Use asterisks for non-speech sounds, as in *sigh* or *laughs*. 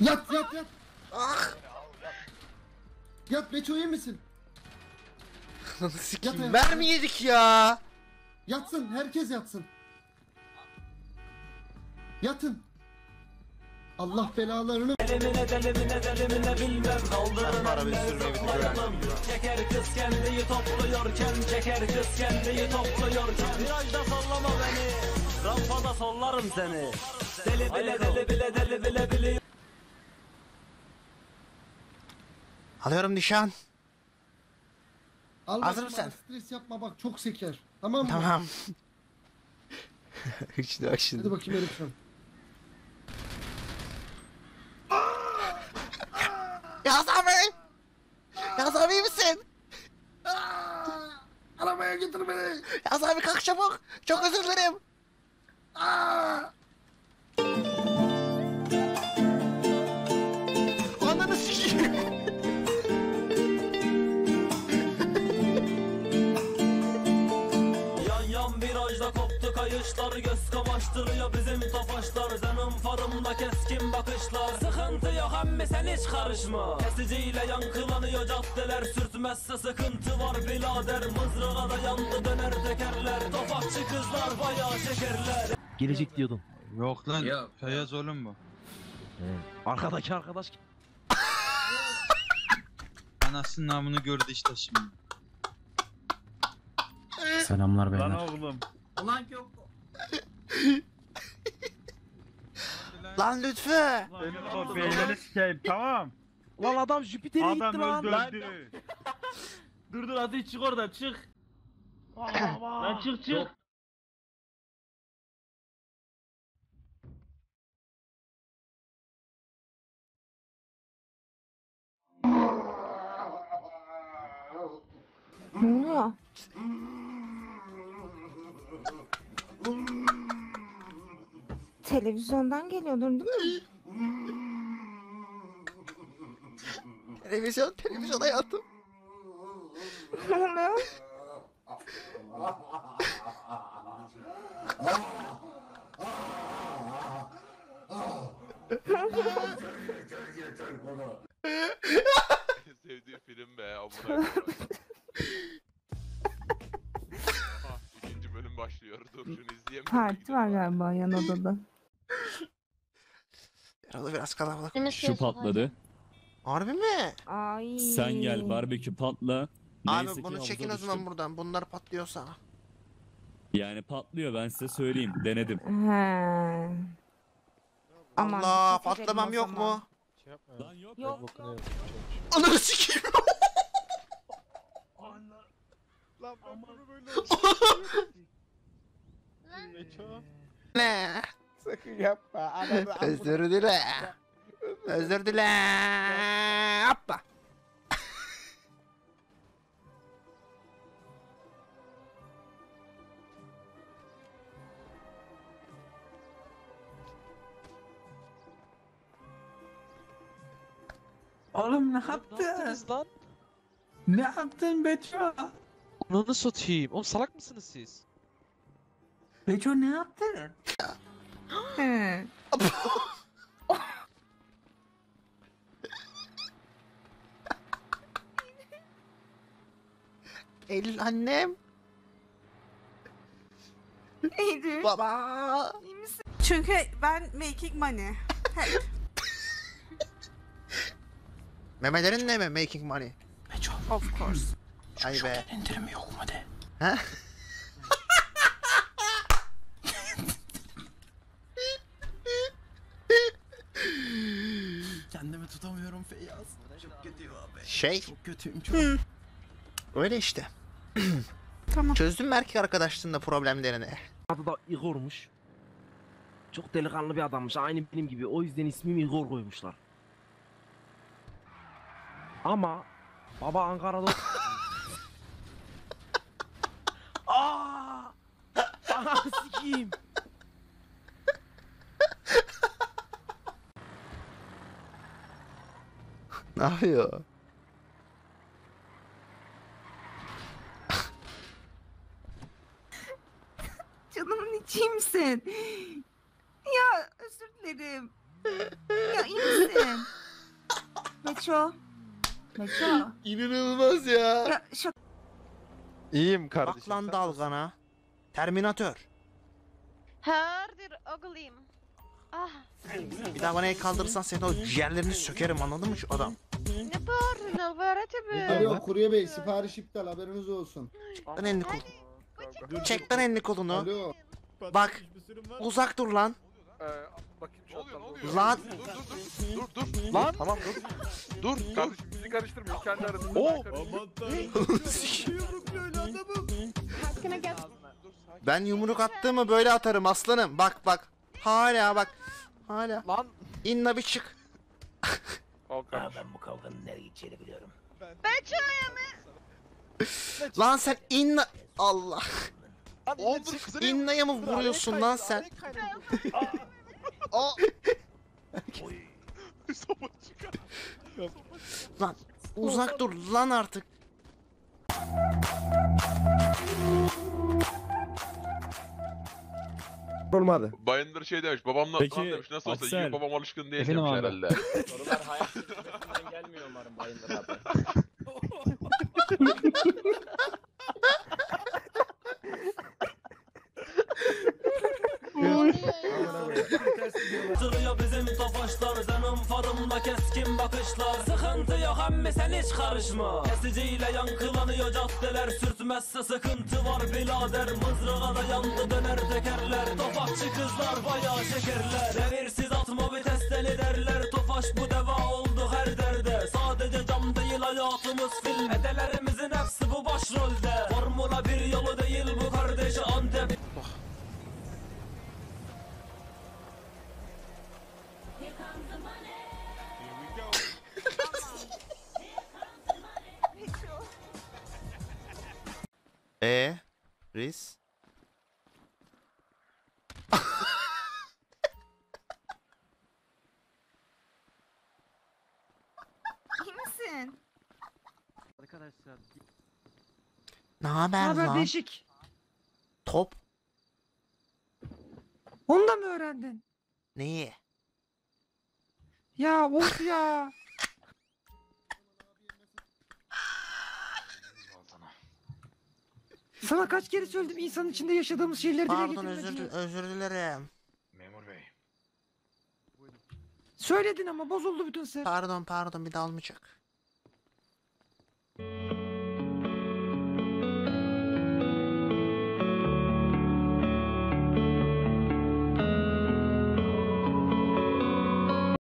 Yat yat yat. Yat Beço iyi misin? Ananı sikeyim. Yat Mermi yedik ya. Yatsın herkes yatsın. Yatın. Allah belalarını Elimine delimine delimine bilmem Kaldırın Arabayı sürmeyi. Çeker kız kendiyi topluyorken Çeker kız kendiyi topluyorken Virajda sallama beni Rampada sollarım seni Deli bile deli bile deli bile bile Alıyorum nişan. Al Hazır bakayım, mısın? Stres yapma bak çok seker. Tamam mı? Tamam. *laughs* şimdi bak Hadi şimdi. bakayım Elif sen. Yaz abi. Yaz abi iyi misin? Arabaya getir beni. Yaz abi kalk çabuk. Çok özür dilerim. Ananı sikeyim. Yan yan virajda koptu kayışlar Göz kamaştırıyor bizim tofaşlar Senin farımda keskin bakışlar. Sıkıntı yok emmi sen hiç karışma. Kesiciyle yankılanıyor caddeler Sürtmezse sıkıntı var. Birader Mızrağa da yandı döner tekerler. Tofakçı kızlar bayağı şekerler Gelecek diyordun. Yok lan. Feyyaz oğlum bu. Arkadaki arkadaş *laughs* Anasının namını gördü işte şimdi. Selamlar beyler. Lan Lütfü. Beynini sikeyim tamam. Lan adam Jüpiter'e gitti Adam lan. öldürdü. *laughs* Dur dur hadi çık oradan çık. Lan çık çık. Oluyor? Televizyondan geliyordur değil mi? Televizyon, televizyon hayatım. Ne *laughs* oluyor? Sevdiği film be amına koyayım. Başlıyor. Dur şunu izleyelim. Parti var galiba yan odada. *laughs* Arada biraz kalabalık. Şu patladı. Harbi mi? Ay. Sen gel barbekü patla. Abi Neyse ki bunu havuza çekin o zaman düştüm. buradan. Bunlar patlıyorsa. Yani patlıyor ben size söyleyeyim. Denedim. He. Aman, Allah dikkat edelim patlamam o yok zaman. mu? Lan yok. Yok yok. Ananı sikeyim. *laughs* *laughs* ne? Sakın yapma. Ananı *laughs* Özür dile. Özür dile. Hoppa. Oğlum ne yaptın? lan? Ne yaptın Beço? Ananı satayım. Oğlum salak mısınız siz? Beço ne yaptın? He. *laughs* Eylül annem. Neydi? Baba. Çünkü ben making money. *laughs* Memelerin ne mi? Making money. Of course. Ay be. İndirim yok mu de? Ha? Kendimi tutamıyorum Feyyaz. Çok kötüyüm abi. Şey. Çok kötüyüm çok. Öyle işte. *clears throat* Tamam. Çözdün mü erkek arkadaşlığında problemlerini? Adı da Igor'muş. Çok delikanlı bir adammış. Aynı benim gibi. O yüzden ismimi Igor koymuşlar. Ama baba Ankara'da... *laughs* Aa! Ana sikeyim. Ne yapıyor? Canımın içiymişsin. Ya ederim. Ya iyi misin? Metro. Metro. İnanılmaz ya. Ya şak İyiyim kardeşim. Bak lan dalgana. Terminatör. Herdir oğlum. Ah Bir daha bana el kaldırırsan senin o ciğerlerini sökerim anladın mı şu adam? Ne bağırıyorsun Alvarete be? Alo kurye bey sipariş iptal haberiniz olsun. Çek lan elini kolunu. Çek lan elini kolunu. Alo. Bak uzak dur lan. Oluyor? Lan. Dur dur dur. Lan tamam dur. Dur. Kardeşim bizi karıştırmayın kendi aranızda. Oo. *laughs* Ben yumruk attığımı böyle atarım aslanım. Bak bak. Hala bak. Hala. Lan. İnna bir çık. *laughs* Al kardeşim. Ben bu kavganın nereye gideceğini biliyorum. Lan sen inna... Allah. Oğlum, kızarıyor. İnna'ya mı vuruyorsun lan sen? Aa, *laughs* Sopa çıkar. lan uzak dur lan artık. Olmadı. Bayındır şey demiş babamla Peki, demiş nasıl olsa Aksel. babam alışkın değil Efendim demiş abi? herhalde. Sorular hayat yüzünden gelmiyor umarım Bayındır abi. Sırıyor bizim tofaşlar Senin farımda keskin bakışlar. Sıkıntı yok emmi sen hiç karışma. Kesiciyle yankılanıyor caddeler. Sürtmezse sıkıntı var birader. Mızrağa da yandı döner tekerler. Tofaşçı kızlar bayağı şekerler. Devirsiz atma vitesleri derler Tofaş bu deva E Riz. iyi misin? Arkadaşlar Ne haber lan? değişik. Top. Onu da mı öğrendin? Neyi? Ya of ya. Sana kaç kere söyledim insanın içinde yaşadığımız şeyleri dile Pardon getirme özür, diye. özür dilerim. Memur bey. Söyledin ama bozuldu bütün ser. Pardon pardon bir daha olmayacak.